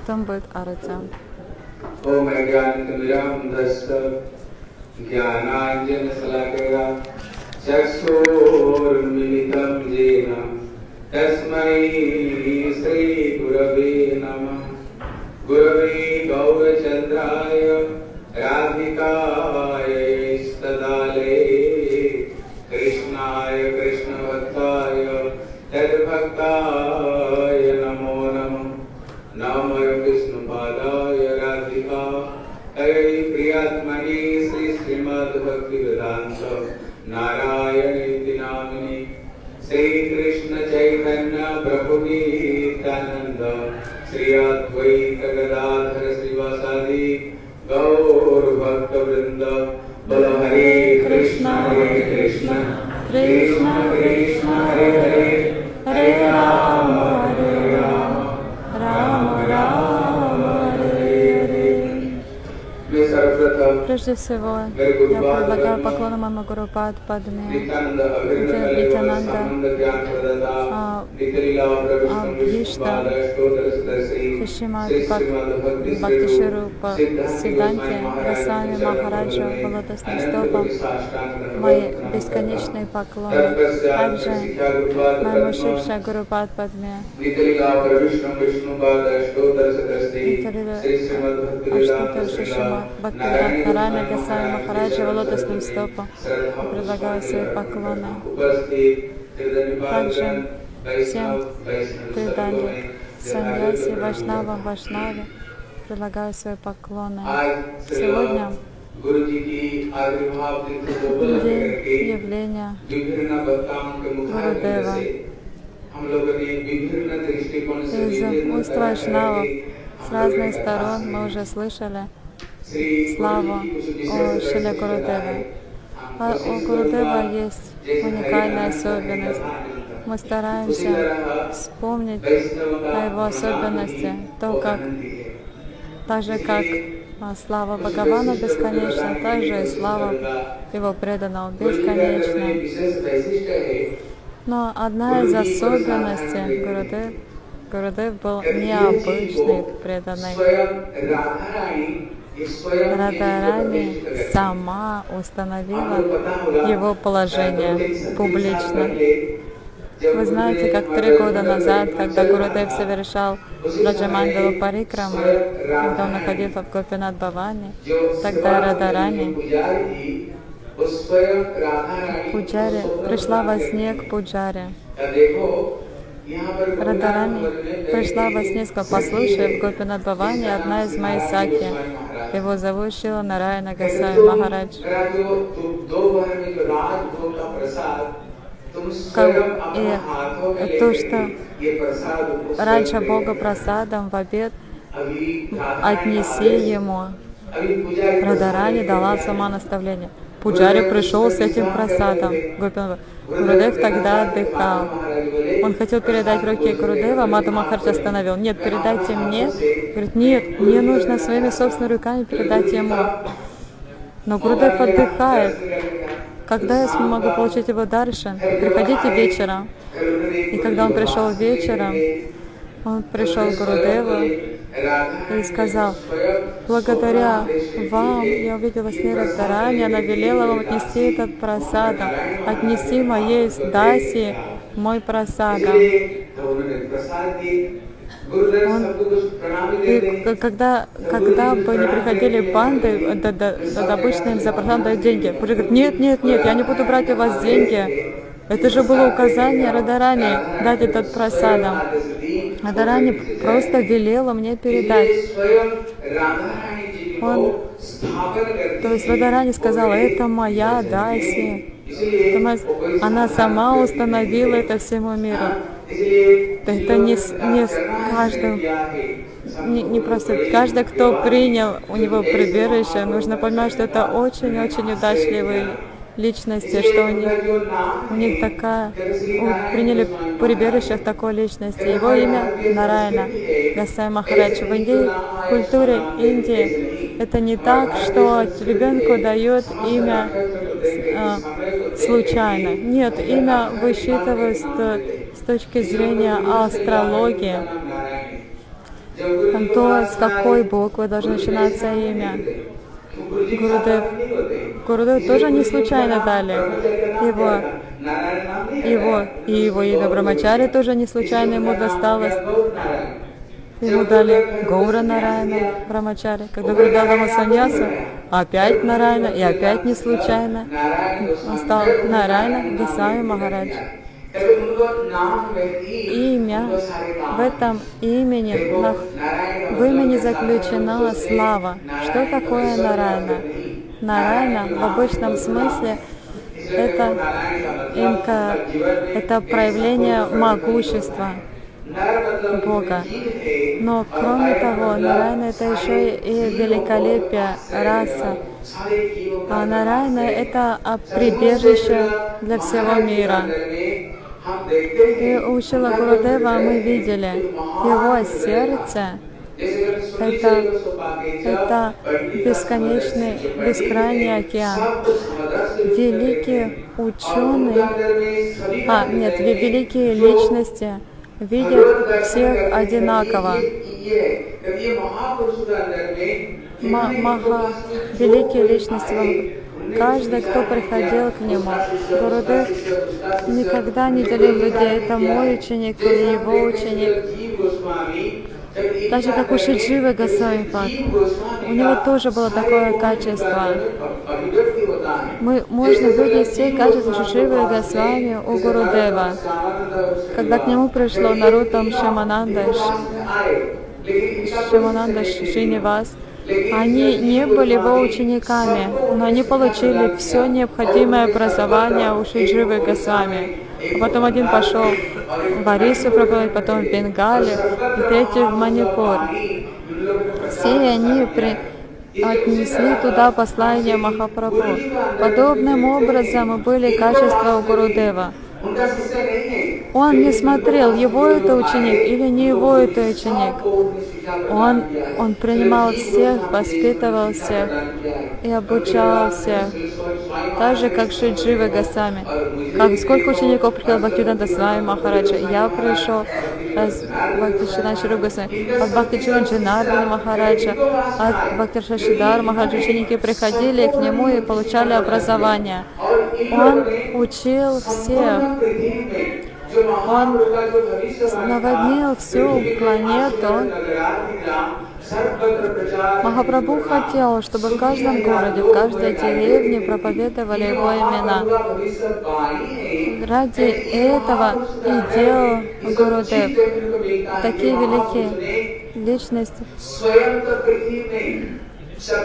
Потом будет арати. ओम ज्ञानतिमिरान्धश्च ज्ञानाञ्जनशलाकया चक्षुर्मिलितं येन तस्मै श्रीगुरवे नमः गुरवे गौरचन्द्राय राधिकाय नमः विष्णुपादाय राधिका हरे प्रियात्मने श्री श्रीमद् भक्ति वेदांत नारायण इति श्री कृष्ण चैतन्य प्रभु नित्यानंद श्री अद्वैत गदाधर श्रीवासादि Прежде всего, я предлагаю поклон Мама Гуру Падме, Витянанда, Абхишта, Шишимад Бхакти Ширупа, Сиданти, Расами Махараджа, Волотосным стопам, мои бесконечные поклоны. Также моему Шикша Гуру Падме, Виталила Аштата Шишимад Бхакти храме Гасай Махараджа его лотосным стопам и предлагаю свои поклоны. Также всем предали Саньяси, вашнава Вашнаве предлагаю свои поклоны. Сегодня день явления Гурудева. Из уст Вайшнавов с разных сторон мы уже слышали слава о Шиле Гурудева. А у Гурудева есть уникальная особенность. Мы стараемся вспомнить о его особенности, то, как, так же, как а, слава Бхагавана бесконечна, так же и слава его преданного бесконечна. Но одна из особенностей Гурудев, Гурудев был необычный преданный. Радарани сама установила его положение публично. Вы знаете, как три года назад, когда Гурудев совершал Раджамандалу Парикраму, когда он находился в Гопинат Баване, тогда Радарани Пуджаре, пришла во сне к Пуджаре. Радарани пришла во сне, сказала, послушай, в Гопинат Бавани одна из моих саки. Его зовут Шила Нараяна Гасай Махарадж. Как и то, что Раджа Бога просадом в обед отнеси ему. Радарани дала сама наставление. Пуджари пришел с этим просадом. Гурудев тогда отдыхал. Он хотел передать руки Гурудева, Мата Махарадж остановил. Нет, передайте мне. Говорит, нет, мне нужно своими собственными руками передать ему. Но Гурудев отдыхает. Когда я смогу получить его даршан? Приходите вечером. И когда он пришел вечером, он пришел к Гурудеву и сказал, благодаря вам я увидела сны Радарани, она велела вам отнести этот просадом. Отнеси моей Даси мой просадом. Он, и когда, когда бы не приходили банды, да, да, да, обычно им за просадом дают деньги. Пуджа говорит, нет, нет, нет, я не буду брать у вас деньги. Это же было указание Радарани дать этот просадом. Радарани просто велела мне передать. Он, то есть Радарани сказала, это моя Даси. Она сама установила это всему миру. Это не, с- не с каждым, не, не просто каждый, кто принял у него прибежище, нужно понимать, что это очень-очень удачливые личности, что у них, у них такая, у- приняли прибежище в такой личности. Его имя Нараяна Гасай Махарадж. В Индии, в культуре Индии это не так, что ребенку дают имя а, случайно. Нет, имя высчитывают с, с точки зрения астрологии. то, с какой буквы должно начинаться имя. Гурудев, Гурудев тоже не случайно дали его, его и его имя Брамачари тоже не случайно ему досталось. Ему дали Гаура Нарайна Брамачари. Когда Гуру дал ему саньясу, опять Нарайна, и опять не случайно он стал Нарайна Госвами Махарадж. Имя, в этом имени, в имени заключена слава. Что такое Нарайна? Нарайна в обычном смысле это, инка, это проявление могущества Бога. Но кроме того, Нарайна это еще и великолепие раса. А Нарайна это прибежище для всего мира. И у Шила Гурудева мы видели его сердце, это, это бесконечный, бескрайний океан. Великие ученые, а, нет, великие личности видят всех одинаково. Маха, великие личности, каждый, кто приходил к нему, Гурудев никогда не делил людей, это мой ученик или его ученик. Даже как у Шидживы Госвамипад. У него тоже было такое качество. Мы, можно видеть все качества Шидживы Госвами у Гурудева. Когда к нему пришло Нарутам Шамананда, Шамананда Шинивас, они не были его учениками, но они получили все необходимое образование у Шидживы Госвами. Потом один пошел в Арису проповедовать, потом в Бенгале, и третий в Манипур. Все они при... отнесли туда послание Махапрабху. Подобным образом были качества у Гурудева. Он не смотрел, его это ученик или не его это ученик. Он, он принимал всех, воспитывал всех и обучал всех. Так же, как Шиджива Гасами. Как, сколько учеников приходил Бхактивиданта с вами, Махараджа? Я пришел с Бхактишина Ширубасами, от Бхактичуна Джинардана Махараджа, от Бхактиша Шидар Махараджа. Ученики приходили к нему и получали образование. Он учил всех. Он наводнил всю планету. Махапрабху хотел, чтобы в каждом городе, в каждой деревне проповедовали его имена. Ради этого и делал Гурудев. Такие великие личности.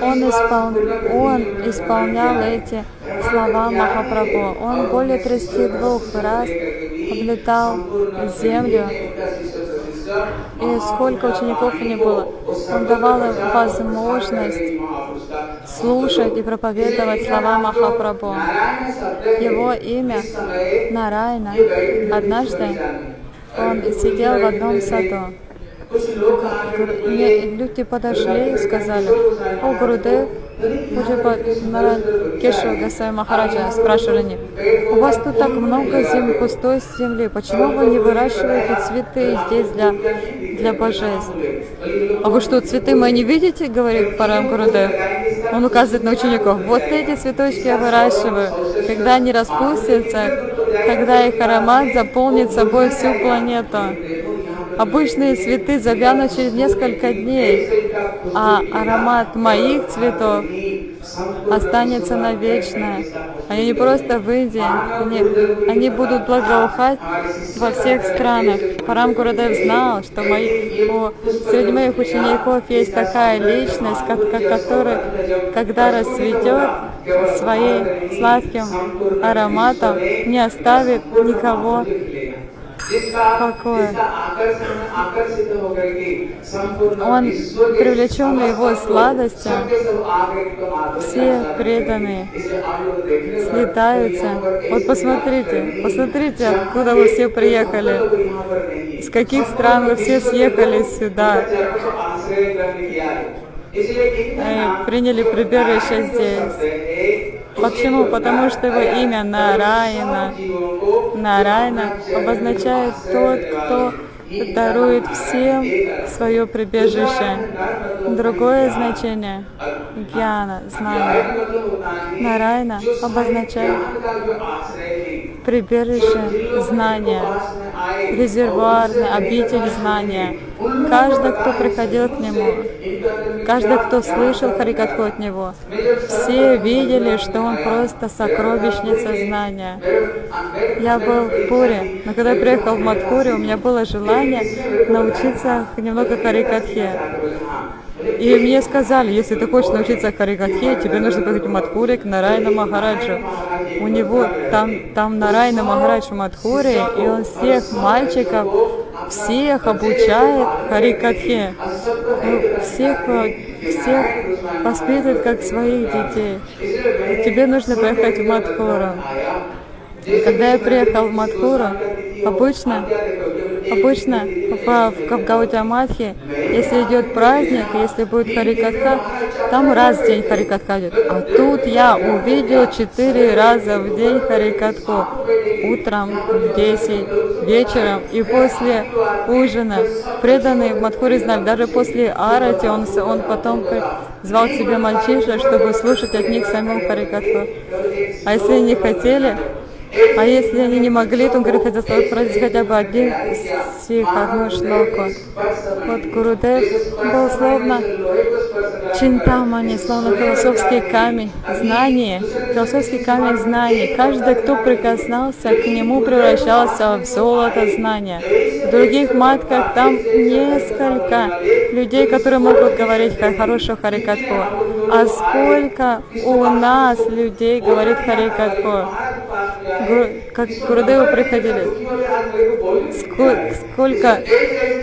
Он, испол... он исполнял эти слова Махапрабху. Он более 32 раз облетал землю. И сколько учеников у него было. Он давал им возможность слушать и проповедовать слова Махапрабху. Его имя Нарайна. Однажды он сидел в одном саду. Мне люди подошли и сказали, о, Гурудев, Пуджапа Кешева Гасай Махараджа спрашивали они, у вас тут так много земли, пустой земли, почему вы не выращиваете цветы здесь для, для божеств? А вы что, цветы мои не видите, говорит Парам Гурудев. Он указывает на учеников, вот эти цветочки я выращиваю. Когда они распустятся, когда их аромат заполнит собой всю планету. Обычные цветы завянут через несколько дней, а аромат моих цветов останется навечно. Они не просто в Индии, они, они будут благоухать во всех странах. Парам Гурудев знал, что мои, о, среди моих учеников есть такая личность, как, как, которая, когда расцветет своим сладким ароматом, не оставит никого какое. Он привлеченный его сладостью, все преданные слетаются. Вот посмотрите, посмотрите, откуда вы все приехали, с каких стран вы все съехали сюда и приняли прибежище здесь. Почему? Потому что его имя Нарайна. Нарайна обозначает тот, кто дарует всем свое прибежище. Другое значение гьяна, знания. Нарайна обозначает прибежище знания, резервуарный обитель знания. Каждый, кто приходил к нему, каждый, кто слышал Харикатху от него, все видели, что он просто сокровищница знания. Я был в Пуре, но когда я приехал в Мадхуре, у меня было желание научиться немного Харикатхе. И мне сказали, если ты хочешь научиться Харикатхе, тебе нужно поехать в Мадхуре к Нарайна Махараджу. У него там, там Нарайна Махарадж в Мадхуре, и он всех мальчиков, всех обучает Харикатхе. Ну, всех, всех воспитывает как своих детей. И тебе нужно поехать в Мадхуру. Когда я приехал в Мадхуру, обычно Обычно в, в Гаудиамадхе, если идет праздник, если будет Харикатха, там раз в день Харикатха идет. А тут я увидел четыре раза в день Харикатху. Утром в 10, вечером и после ужина. Преданный Мадхури знали, даже после Арати он, он потом звал к себе мальчишек, чтобы слушать от них самим Харикатху. А если не хотели, а если они не могли, то он говорит, хотя спросить хотя бы один стих, одну шлоку. Вот Гурудев был словно чинтамани, словно философский камень знания, философский камень знаний. Каждый, кто прикасался к нему, превращался в золото знания. В других матках там несколько людей, которые могут говорить хорошо Харикатху. А сколько у нас людей говорит Харикатху? Как к Гурудеву приходили. Сколько, сколько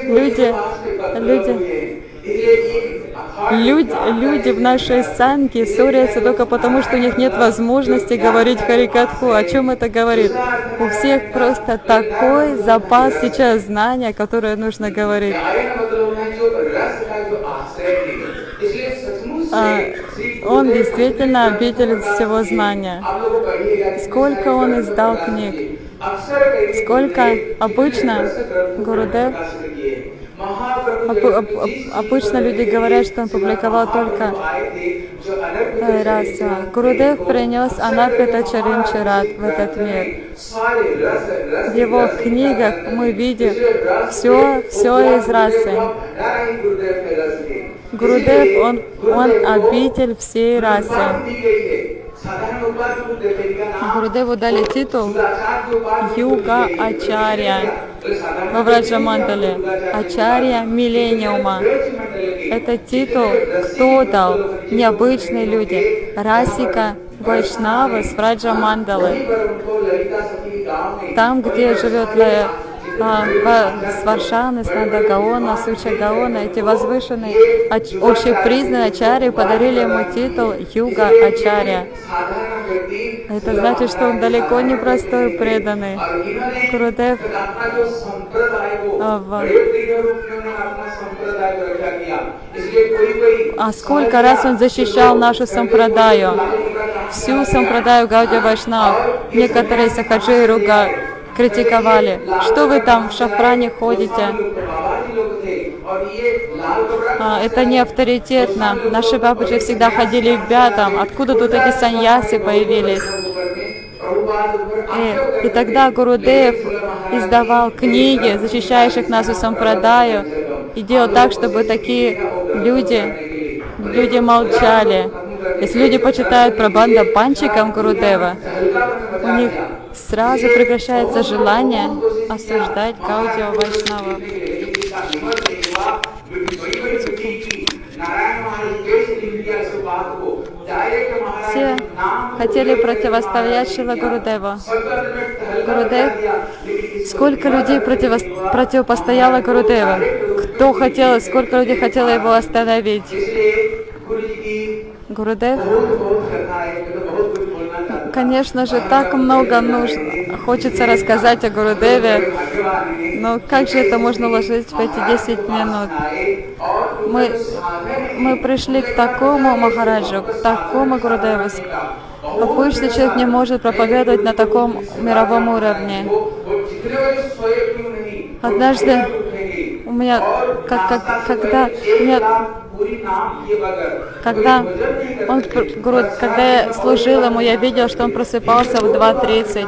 люди, люди, люди, люди в нашей санке ссорятся только потому, что у них нет возможности говорить Харикатху. О чем это говорит? У всех просто такой запас сейчас знания, которое нужно говорить. А, он действительно обитель всего знания. Сколько он издал книг, сколько обычно Гурудев Обычно люди говорят, что он публиковал только раз. Гурудев принес Анарпита Чаринчарат в этот мир. В его книгах мы видим все, все из расы. Гурудев, он, он обитель всей расы. Гурудеву дали титул Юга Ачарья во Враджамандале. Ачарья Миллениума. Это титул кто дал? Необычные люди. Расика Вайшнавы с Враджамандалы. Там, где живет а, с Варшаны, с Надагаона, с Учагаона, эти возвышенные, общепризнанные ачари подарили ему титул Юга Ачарья. Это значит, что он далеко не простой преданный. Гурудев а, а сколько раз он защищал нашу сампрадаю, всю сампрадаю Гаудия Вайшнав. Некоторые сахаджи руга критиковали. Что вы там в шафране ходите? А, это не авторитетно. Наши бабушки всегда ходили в бятам. Откуда тут эти саньясы появились? И, э, и тогда Гурудев издавал книги, защищающих нас у Сампрадаю, и делал так, чтобы такие люди, люди молчали. Если люди почитают про банда панчиком Гурудева, у них сразу прекращается желание осуждать Гаудио Вайшнава. Все хотели противостоять Шила Гурудеву. Гурудев, сколько людей противо, противопостояло Гурудеву? Кто хотел, сколько людей хотело его остановить? Гурудев конечно же, так много нужно. Хочется рассказать о Гурудеве, но как же это можно уложить в эти 10 минут? Мы, мы пришли к такому Махараджу, к такому Гурудеву. Обычный человек не может проповедовать на таком мировом уровне. Однажды у меня, как, как, когда у меня когда, он, говорит, когда я служил ему, я видел, что он просыпался в 2.30.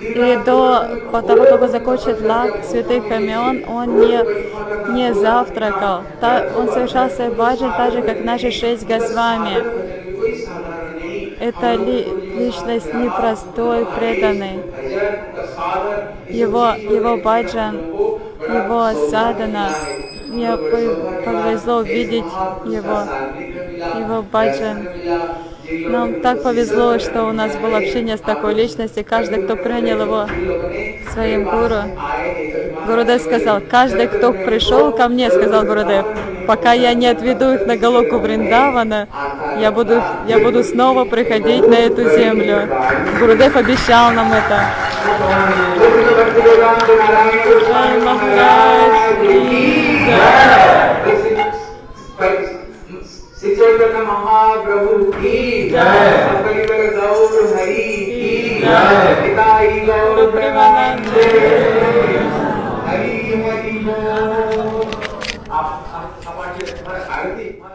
И до того, как закончит лад святых имен, он не, не завтракал. Та, он совершал свой баджан так же, как наши шесть Госвами. Это ли, личность непростой, преданный. Его, его баджан, его садана мне пов- повезло увидеть его, его баджан. Нам так повезло, что у нас было общение с такой личностью. Каждый, кто принял его своим гуру, Гурудев сказал, каждый, кто пришел ко мне, сказал Гурудев, пока я не отведу их на Галоку Вриндавана, я буду, я буду снова приходить на эту землю. Гурудев обещал нам это. चैतन्य गौर गौर प्रेमानंदे हरि आप आप आरती